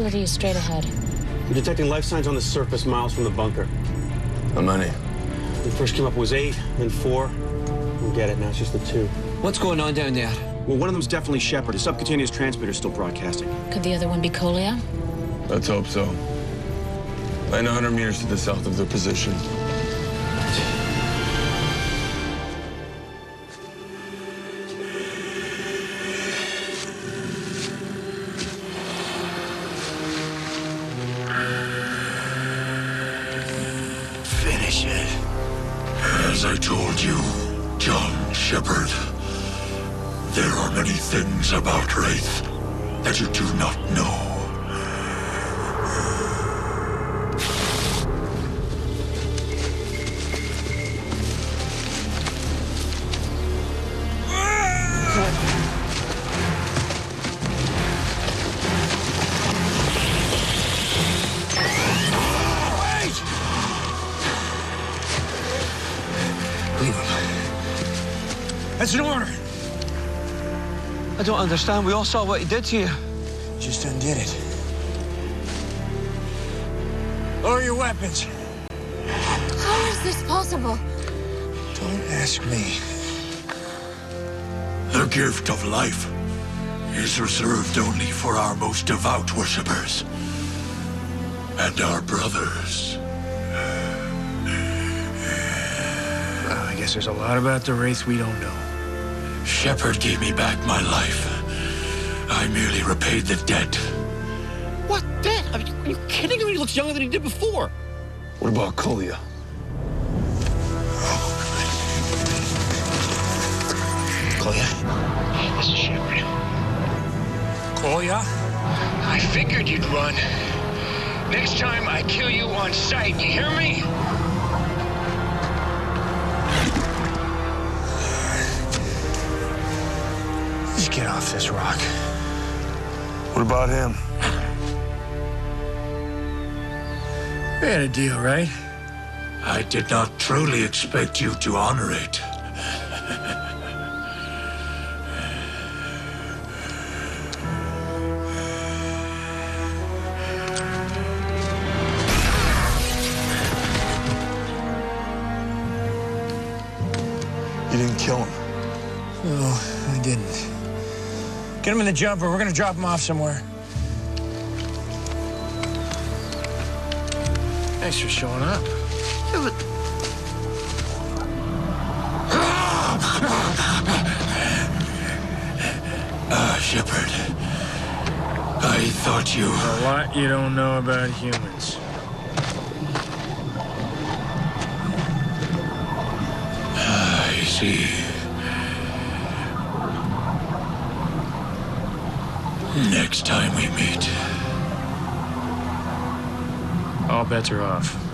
facility is straight ahead. We're detecting life signs on the surface miles from the bunker. How many? We first came up was eight, then four. We get it, now it's just the two. What's going on down there? Well, one of them's definitely Sheppard. His subcutaneous transmitter's still broadcasting. Could the other one be Kolya? Let's hope so. 900 meters to the south of their position. As I told you, John Sheppard, there are many things about Wraith that you do not know. Him. That's an order. I don't understand. We all saw what he did to you. Just undid it. Lower your weapons. How is this possible? Don't ask me. The gift of life is reserved only for our most devout worshippers and our brothers. Well, I guess there's a lot about the Wraith we don't know. Sheppard gave me back my life. I merely repaid the debt. What debt? I mean, are you kidding me? He looks younger than he did before. What about Kolya? Kolya, this is Sheppard. Koya? I figured you'd run. Next time I kill you on sight, you hear me? Just get off this rock. What about him? We had a deal, right? I did not truly expect you to honor it. You didn't kill him. No, I didn't. Get him in the jumper. We're gonna drop him off somewhere. Thanks for showing up. Ah, Sheppard. I thought you. A lot you don't know about humans. I see. Next time we meet. All bets are off.